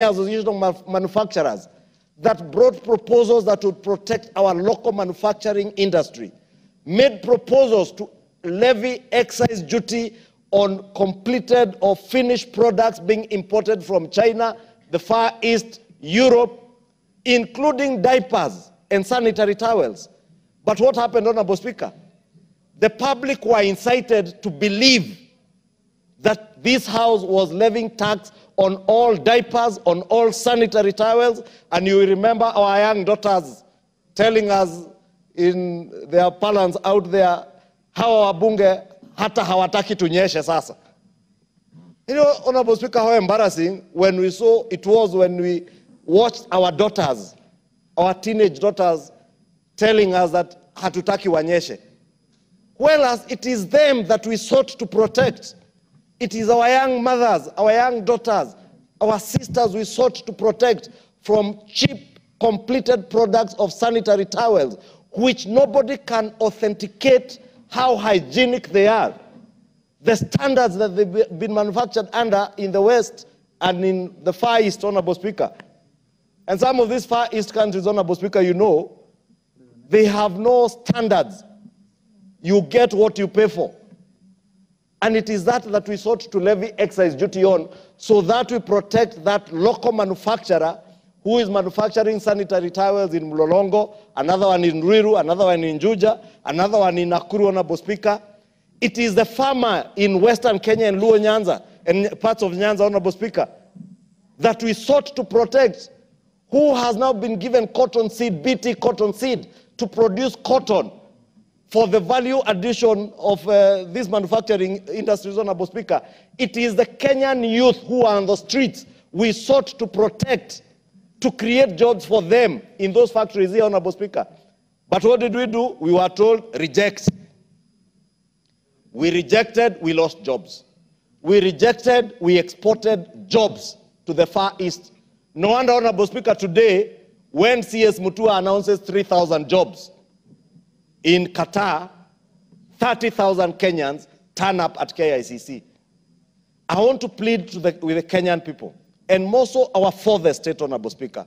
Association of Manufacturers that brought proposals that would protect our local manufacturing industry, made proposals to levy excise duty on completed or finished products being imported from China, the Far East, Europe, including diapers and sanitary towels. But what happened, Honorable Speaker? The public were incited to believe that this house was levying tax on all diapers, on all sanitary towels, and you remember our young daughters telling us in their parlance out there hawa wabunge hata hawataki tunyeshe sasa. You know, Honorable Speaker, how embarrassing when we saw it was when we watched our daughters, our teenage daughters, telling us that hatutaki wanyeshe. Whereas it is them that we sought to protect. It is our young mothers, our young daughters, our sisters we sought to protect from cheap, completed products of sanitary towels, which nobody can authenticate how hygienic they are. The standards that they've been manufactured under in the West and in the Far East, Honorable Speaker. And some of these Far East countries, Honorable Speaker, you know, they have no standards. You get what you pay for. And it is that that we sought to levy excise duty on so that we protect that local manufacturer who is manufacturing sanitary towels in Mlolongo, another one in Ruiru, another one in Juja, another one in Nakuru, Honorable Speaker. It is the farmer in Western Kenya and Luo Nyanza and parts of Nyanza, Honorable Speaker, that we sought to protect, who has now been given cotton seed, BT cotton seed, to produce cotton for the value addition of uh, these manufacturing industries, Honorable Speaker. It is the Kenyan youth who are on the streets we sought to protect, to create jobs for them in those factories here, Honorable Speaker. But what did we do? We were told, reject. We rejected, we lost jobs. We rejected, we exported jobs to the Far East. No wonder, Honorable Speaker, today, when CS Mutua announces 3,000 jobs, in Qatar, 30,000 Kenyans turn up at KICC. I want to plead to the, with the Kenyan people, and more so our fourth state, Honorable Speaker.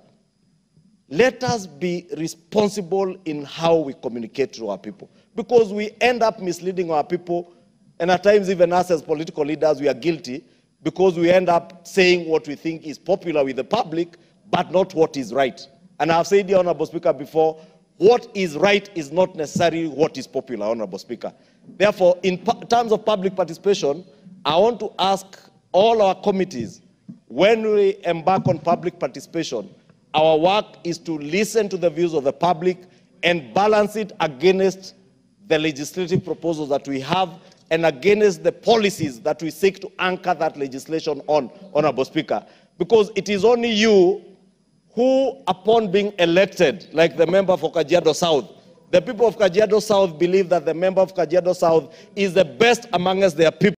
Let us be responsible in how we communicate to our people, because we end up misleading our people, and at times even us as political leaders, we are guilty, because we end up saying what we think is popular with the public, but not what is right. And I've said here, Honorable Speaker, before, what is right is not necessarily what is popular, Honorable Speaker. Therefore, in terms of public participation, I want to ask all our committees, when we embark on public participation, our work is to listen to the views of the public and balance it against the legislative proposals that we have and against the policies that we seek to anchor that legislation on, Honorable Speaker. Because it is only you who, upon being elected, like the member for Kajiado South, the people of Kajiado South believe that the member of Kajiado South is the best amongst their people.